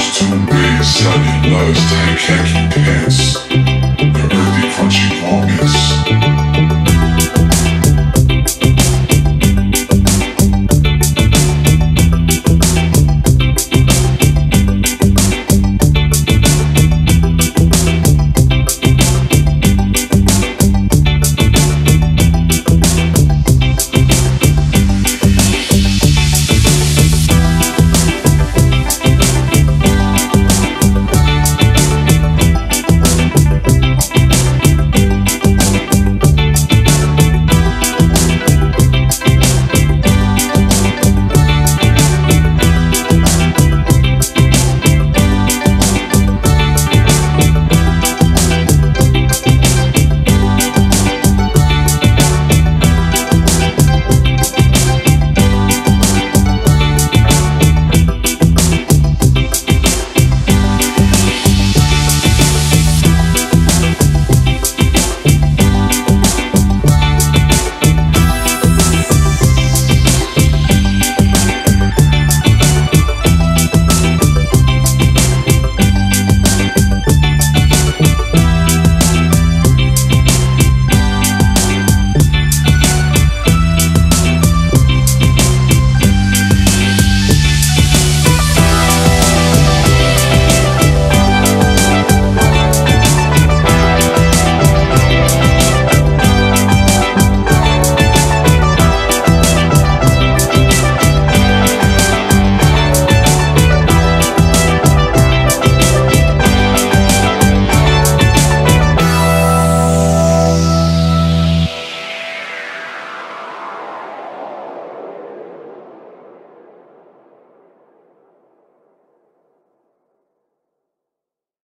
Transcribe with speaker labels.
Speaker 1: There's two ways that to loves tight khaki pants, the earthy crunchy vomits.